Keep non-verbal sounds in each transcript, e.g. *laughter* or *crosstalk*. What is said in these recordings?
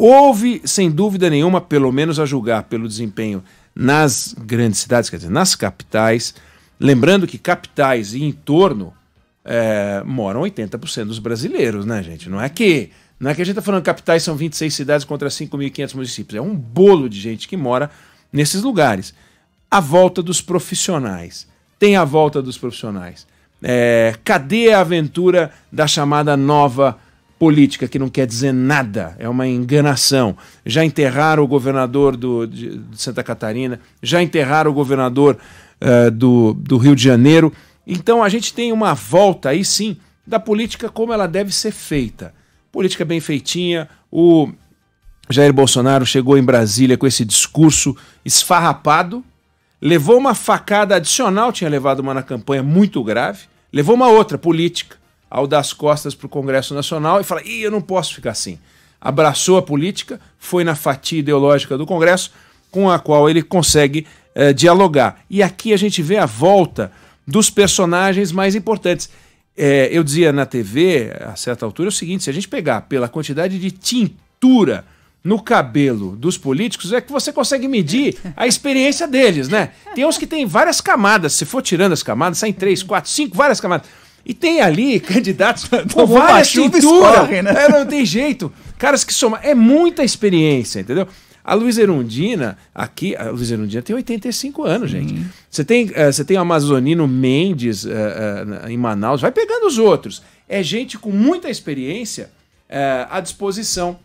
houve, sem dúvida nenhuma, pelo menos a julgar pelo desempenho nas grandes cidades, quer dizer, nas capitais, lembrando que capitais e entorno é, moram 80% dos brasileiros, né, gente? Não é que não é que a gente está falando capitais são 26 cidades contra 5.500 municípios, é um bolo de gente que mora nesses lugares. A volta dos profissionais. Tem a volta dos profissionais. É, cadê a aventura da chamada nova política, que não quer dizer nada, é uma enganação? Já enterraram o governador do, de, de Santa Catarina, já enterraram o governador uh, do, do Rio de Janeiro. Então a gente tem uma volta aí sim da política como ela deve ser feita. Política bem feitinha, o Jair Bolsonaro chegou em Brasília com esse discurso esfarrapado, levou uma facada adicional, tinha levado uma na campanha muito grave, levou uma outra política, ao dar as costas para o Congresso Nacional e falar: Ih, eu não posso ficar assim. Abraçou a política, foi na fatia ideológica do Congresso, com a qual ele consegue eh, dialogar. E aqui a gente vê a volta dos personagens mais importantes. É, eu dizia na TV, a certa altura, o seguinte: se a gente pegar pela quantidade de tintura no cabelo dos políticos é que você consegue medir a experiência deles, né? Tem uns que tem várias camadas, se for tirando as camadas, saem três, quatro, cinco, várias camadas. E tem ali *laughs* candidatos com várias cinturas, né? é, não tem jeito. Caras que somam, é muita experiência, entendeu? A Luiz Erundina, aqui, a Luiz Erundina tem 85 anos, gente. Uhum. Você tem, uh, você tem o Amazonino Mendes uh, uh, em Manaus, vai pegando os outros. É gente com muita experiência à disposição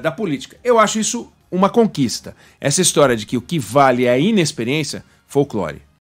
da política. Eu acho isso uma conquista. Essa história de que o que vale é a inexperiência, folclore.